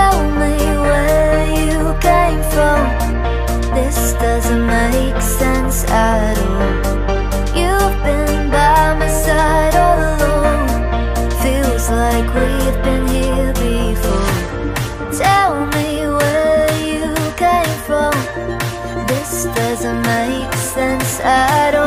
tell me where you came from. This doesn't make sense at all. You've been by my side all along. Feels like we've been here before. Tell me where you came from. This doesn't make sense at all